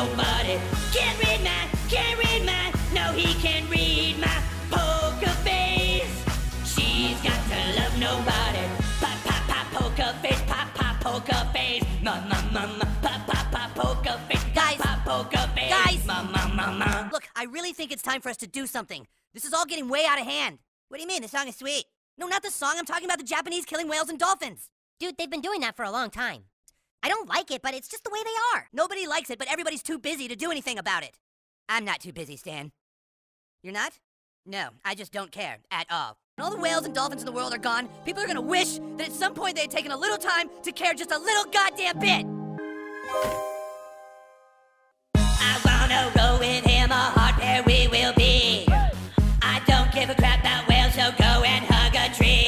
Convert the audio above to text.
nobody can read my, can read my, no, he can read my poker face. She's got to love nobody. Pop, pop, pop, poker face, pop, pop, poker face. Ma, ma, ma, ma, pop, pop, pop, poker face. Guys, pop, poker face. Guys, ma, ma, ma, ma. Look, I really think it's time for us to do something. This is all getting way out of hand. What do you mean? The song is sweet. No, not the song. I'm talking about the Japanese killing whales and dolphins. Dude, they've been doing that for a long time. I don't like it, but it's just the way they are. Nobody likes it, but everybody's too busy to do anything about it. I'm not too busy, Stan. You're not? No, I just don't care at all. When all the whales and dolphins in the world are gone, people are gonna wish that at some point they had taken a little time to care just a little goddamn bit.